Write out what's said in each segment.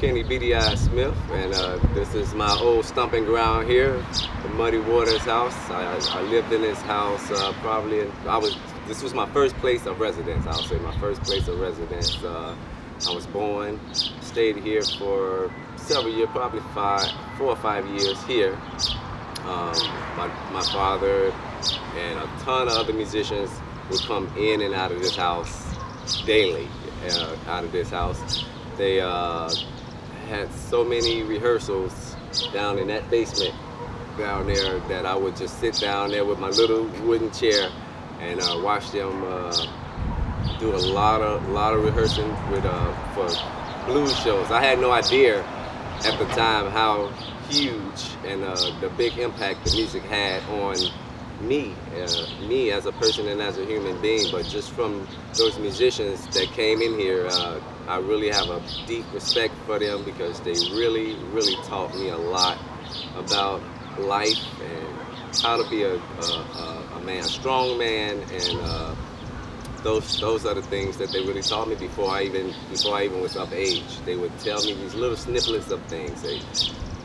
Kenny Beedy Eyes Smith, and uh, this is my old stomping ground here, the Muddy Waters house. I, I lived in this house uh, probably, in, I was, this was my first place of residence, I'll say my first place of residence. Uh, I was born, stayed here for several years, probably five, four or five years here. Um, my, my father and a ton of other musicians would come in and out of this house daily, uh, out of this house. They uh, had so many rehearsals down in that basement down there that I would just sit down there with my little wooden chair and uh, watch them uh, do a lot of lot of rehearsing with uh, for blues shows. I had no idea at the time how huge and uh, the big impact the music had on me, uh, me as a person and as a human being, but just from those musicians that came in here, uh, I really have a deep respect for them because they really, really taught me a lot about life and how to be a, a, a man, a strong man, and uh, those those are the things that they really taught me before I even before I even was of age. They would tell me these little snippets of things. They,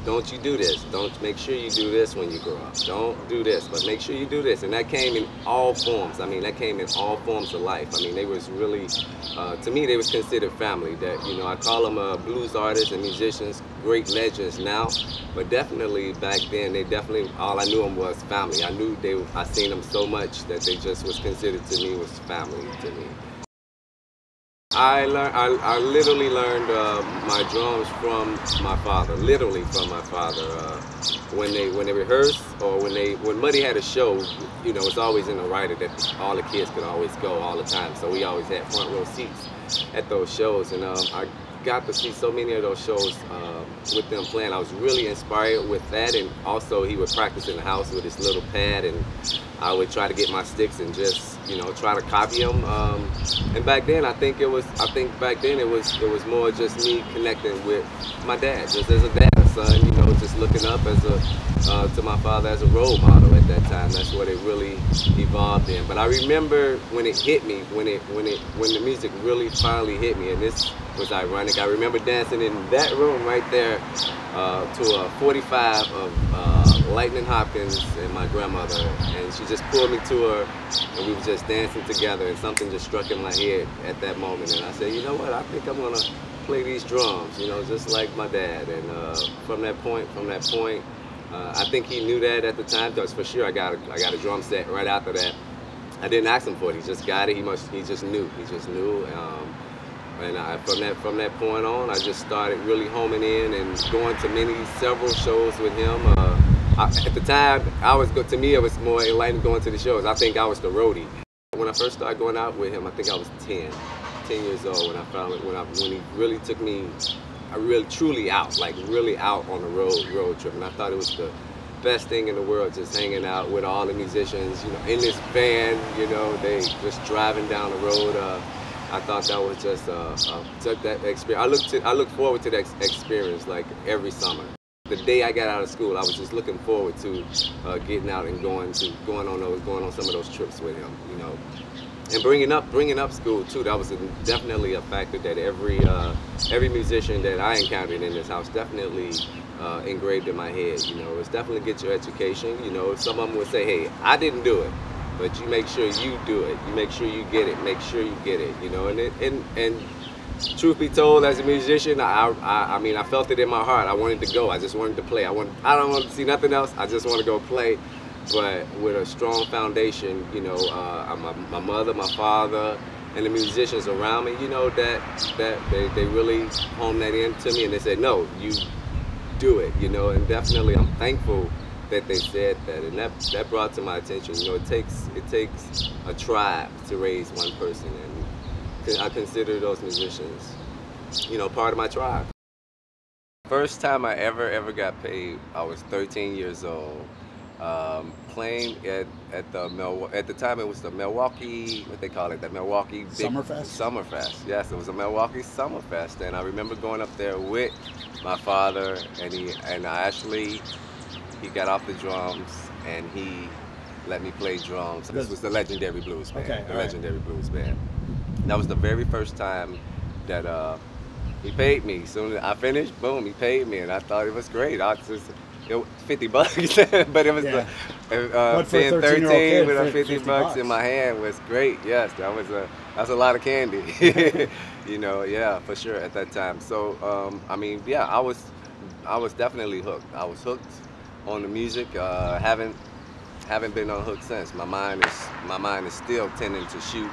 don't you do this. Don't make sure you do this when you grow up. Don't do this, but make sure you do this. And that came in all forms. I mean, that came in all forms of life. I mean, they was really, uh, to me, they was considered family. That you know, I call them uh, blues artists and musicians, great legends now, but definitely back then, they definitely all I knew them was family. I knew they, I seen them so much that they just was considered to me was family to me. I learned. I, I literally learned uh, my drums from my father. Literally from my father. Uh, when they when they rehearsed or when they when Muddy had a show, you know, it's always in the writer that all the kids could always go all the time. So we always had front row seats at those shows, and um, I got to see so many of those shows uh, with them playing. I was really inspired with that, and also he would practice in the house with his little pad, and I would try to get my sticks and just you know try to copy him. Um, and back then, I think it was I think back then it was it was more just me connecting with my dad, just as a dad, a son, you know, just looking up as a uh, to my father as a role model at that time. That's what it really evolved in. But I remember when it hit me, when it when it when the music really finally hit me, and this was ironic. I remember dancing in that room right there uh, to a 45 of uh, Lightning Hopkins and my grandmother, and she just pulled me to her, and we were just dancing together, and something just struck in my head at that moment, and I said, you know what? I think I'm gonna play these drums, you know, just like my dad. And uh, from that point, from that point, uh, I think he knew that at the time. Because for sure, I got a, I got a drum set right after that. I didn't ask him for it. He just got it. He must. He just knew. He just knew. Um, and I, from that from that point on, I just started really homing in and going to many several shows with him. Uh, At the time, I was to me it was more enlightening going to the shows. I think I was the roadie. When I first started going out with him, I think I was 10, 10 years old when I found when I when he really took me, I really truly out, like really out on the road road trip, and I thought it was the best thing in the world, just hanging out with all the musicians, you know, in this van, you know, they just driving down the road. Uh, I thought that was just uh, uh, that experience. I look to, I look forward to that experience like every summer. The day I got out of school, I was just looking forward to uh, getting out and going to going on those going on some of those trips with him. You know, and bringing up bringing up school too. That was a, definitely a factor that every uh, every musician that I encountered in this house definitely uh, engraved in my head. You know, it's definitely get your education. You know, some of them would say, "Hey, I didn't do it." but you make sure you do it. You make sure you get it. Make sure you get it. You know, and it, and and truth be told, as a musician, I, I I mean I felt it in my heart. I wanted to go. I just wanted to play. I want. I don't want to see nothing else. I just want to go play. But with a strong foundation, you know, uh, my, my mother, my father, and the musicians around me, you know, that that they, they really honed that in to me and they said, no, you do it, you know, and definitely I'm thankful that they said that, and that that brought to my attention. You know, it takes it takes a tribe to raise one person, and I consider those musicians, you know, part of my tribe. First time I ever ever got paid, I was 13 years old. Um, playing at at the Mil- at the time it was the Milwaukee what they call it the Milwaukee Big Summerfest. Summerfest, yes, it was a Milwaukee Summerfest, and I remember going up there with my father, and he and I actually he got off the drums and he let me play drums. This was the Legendary Blues Band. Okay, the right. Legendary Blues Band. That was the very first time that uh, he paid me. Soon as I finished, boom, he paid me, and I thought it was great. I just it was 50 bucks, but it was Yeah. the, uh, But 10, 13-year-old 13 kid, with a 50 50 bucks in my hand was great. Yes, that was a that's a lot of candy. you know, yeah, for sure at that time. So, um, I mean, yeah, I was I was definitely hooked. I was hooked on the music. Uh, haven't haven't been unhooked since. My mind is my mind is still tending to shoot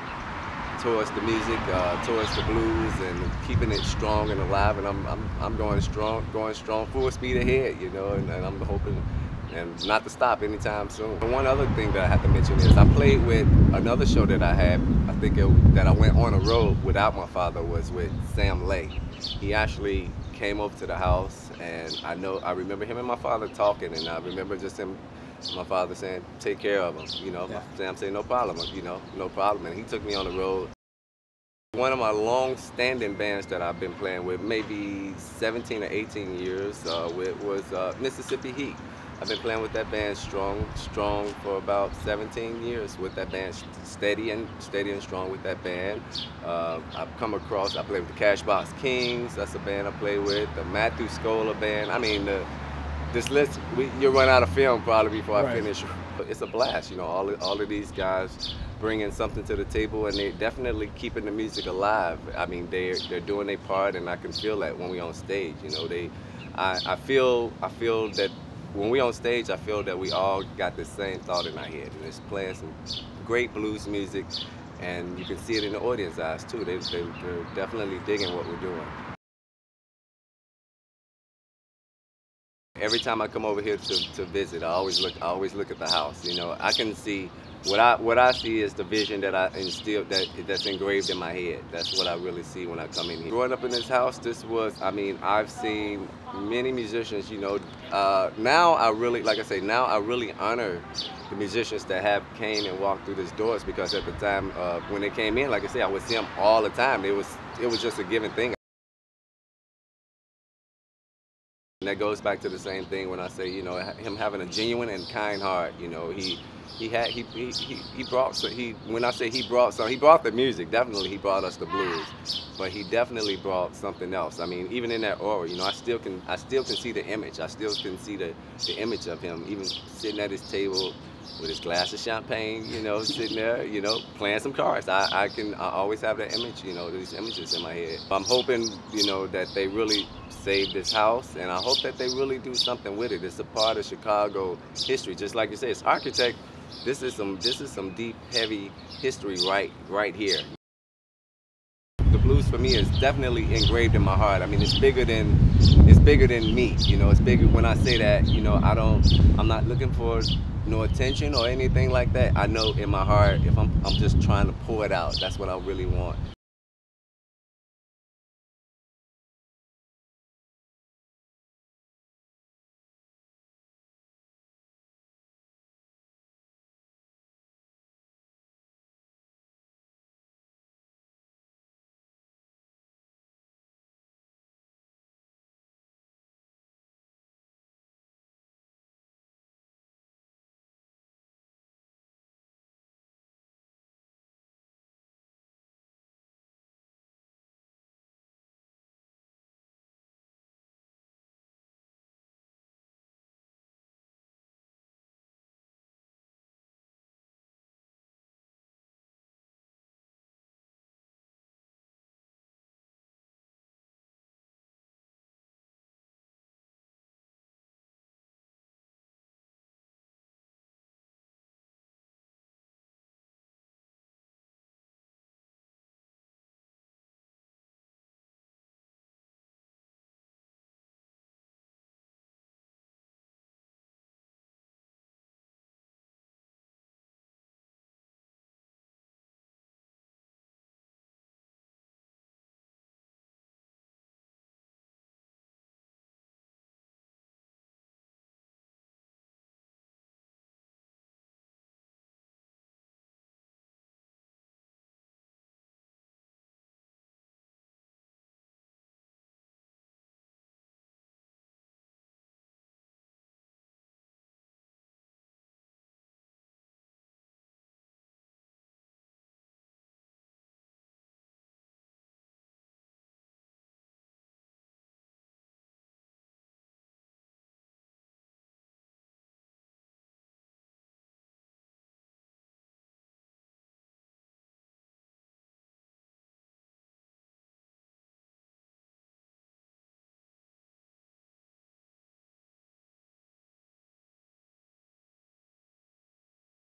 towards the music, uh, towards the blues, and keeping it strong and alive. And I'm, I'm, I'm going strong, going strong, full speed ahead, you know. And, and I'm hoping, and not to stop anytime soon. One other thing that I have to mention is I played with another show that I had. I think it, that I went on a road without my father was with Sam Lay. He actually came over to the house, and I know I remember him and my father talking, and I remember just him my father saying, take care of him. You know, Yeah. Sam saying, no problem, you know, no problem. And he took me on the road. One of my long-standing bands that I've been playing with, maybe 17 or 18 years, uh, with, was uh, Mississippi Heat. I've been playing with that band strong, strong for about 17 years with that band, steady and steady and strong with that band. Uh, I've come across, I played with the Cashbox Kings, that's a band I play with, the Matthew Skoller band. I mean, the, this list, we, you'll run out of film probably before I Right. finish. But it's a blast, you know. All of, all of these guys bringing something to the table, and they're definitely keeping the music alive. I mean, they're they're doing their part, and I can feel that when we on stage. You know, they, I, I feel I feel that when we on stage, I feel that we all got the same thought in our head, and it's playing some great blues music, and you can see it in the audience eyes too. They, they they're definitely digging what we're doing. Every time I come over here to, to visit, I always look I always look at the house. You know, I can see what I what I see is the vision that I instilled that that's engraved in my head. That's what I really see when I come in here. Growing up in this house, this was I mean I've seen many musicians. You know, uh, now I really like I say now I really honor the musicians that have came and walked through these doors because at the time uh, when they came in, like I say, I would see them all the time. It was it was just a given thing. And that goes back to the same thing when I say, you know, him having a genuine and kind heart. You know, he he had he he, he, brought so he when I say he brought some he brought the music definitely he brought us the blues, but he definitely brought something else. I mean, even in that aura, you know, I still can I still can see the image. I still can see the the image of him even sitting at his table with his glass of champagne, you know, sitting there, you know, playing some cards. I, I can I always have that image, you know, these images in my head. I'm hoping, you know, that they really save this house and I hope that they really do something with it. It's a part of Chicago history. Just like you said, it's architect. This is some this is some deep, heavy history right right here. The blues for me is definitely engraved in my heart. I mean, it's bigger than it's bigger than me. You know, it's bigger. When I say that, you know, I don't. I'm not looking for no attention or anything like that. I know in my heart, if I'm I'm just trying to pour it out, that's what I really want.